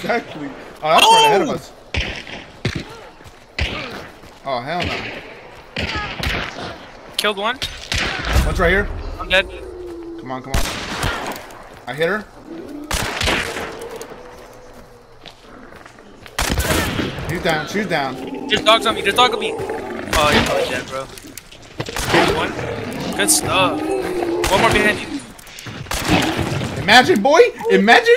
exactly. Oh, that's right ahead of oh! us. Oh, hell no. Killed one. One's right here. I'm dead. Come on, come on. I hit her. She's down. She's down. Just dogs on me. Just dog on me. Oh, you're probably dead, bro. One. Good stuff. One more behind you. Imagine, boy. Imagine.